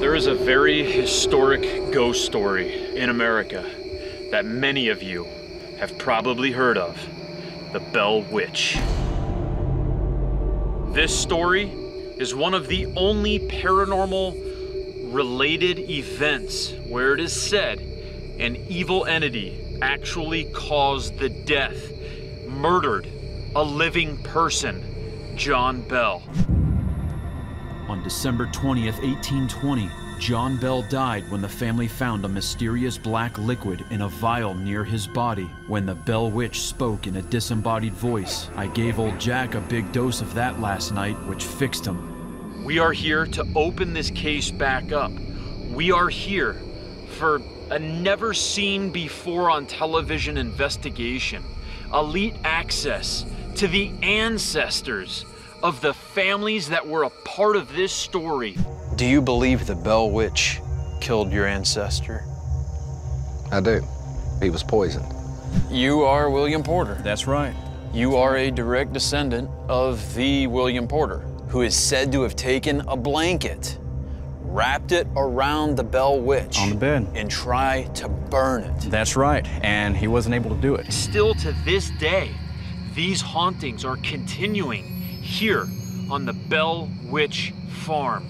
There is a very historic ghost story in America that many of you have probably heard of the Bell Witch. This story is one of the only paranormal related events where it is said an evil entity actually caused the death, murdered a living person, John Bell. On December 20th, 1820, John Bell died when the family found a mysterious black liquid in a vial near his body. When the Bell Witch spoke in a disembodied voice, I gave old Jack a big dose of that last night, which fixed him. We are here to open this case back up. We are here for a never seen before on television investigation, elite access to the ancestors of the families that were a part of this story. Do you believe the Bell Witch killed your ancestor? I do. He was poisoned. You are William Porter. That's right. You are a direct descendant of the William Porter, who is said to have taken a blanket, wrapped it around the Bell Witch On the bed. and try to burn it. That's right, and he wasn't able to do it. Still to this day, these hauntings are continuing here on the Bell Witch Farm.